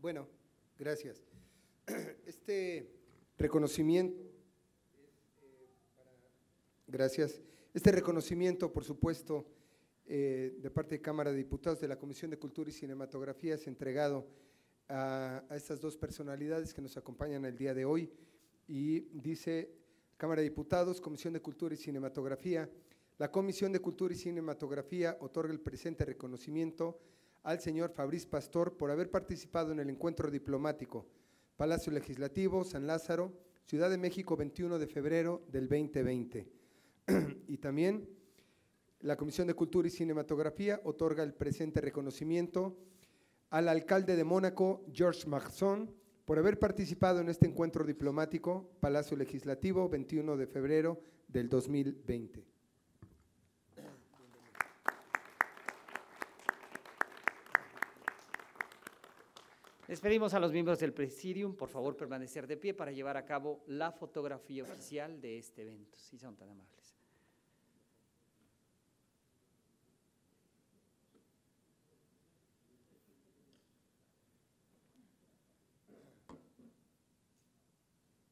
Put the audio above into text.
Bueno, gracias. Este reconocimiento, gracias. Este reconocimiento, por supuesto, eh, de parte de Cámara de Diputados de la Comisión de Cultura y Cinematografía es entregado a, a estas dos personalidades que nos acompañan el día de hoy y dice Cámara de Diputados, Comisión de Cultura y Cinematografía, la Comisión de Cultura y Cinematografía otorga el presente reconocimiento al señor Fabriz Pastor por haber participado en el encuentro diplomático Palacio Legislativo, San Lázaro, Ciudad de México, 21 de febrero del 2020. y también la Comisión de Cultura y Cinematografía otorga el presente reconocimiento al alcalde de Mónaco, George Maxson, por haber participado en este encuentro diplomático Palacio Legislativo, 21 de febrero del 2020. Despedimos a los miembros del Presidium, por favor permanecer de pie para llevar a cabo la fotografía oficial de este evento, si son tan amables.